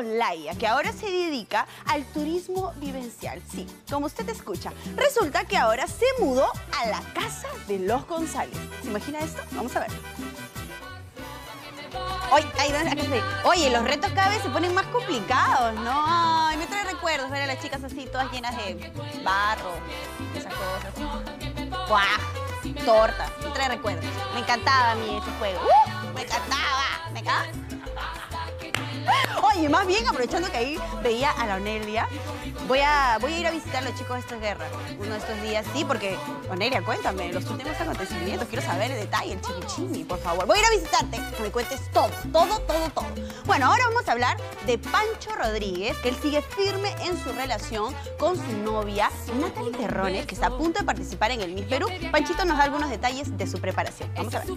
Olaya, que ahora se dedica al turismo vivencial. Sí, como usted escucha, resulta que ahora se mudó a la casa de los González. ¿Se imagina esto? Vamos a ver. Oye, Oye, los retos cada vez se ponen más complicados, ¿no? Ay, me trae recuerdos ver a las chicas así, todas llenas de barro, esas cosas. ¡Guau! Torta, me trae recuerdos. Me encantaba a mí ese juego. ¡Uh! Me encantaba, me encantaba. Oye, más bien aprovechando que ahí veía a la Onelia, voy a, voy a ir a visitar a los chicos de esta guerra uno de estos días. Sí, porque, Onelia, cuéntame los últimos acontecimientos. Quiero saber el detalle, el chimichimi, por favor. Voy a ir a visitarte, que me cuentes todo, todo, todo, todo. Bueno, ahora vamos a hablar de Pancho Rodríguez, que él sigue firme en su relación con su novia, Natalie Terrones, que está a punto de participar en el Miss Perú. Panchito nos da algunos detalles de su preparación. Vamos a ver.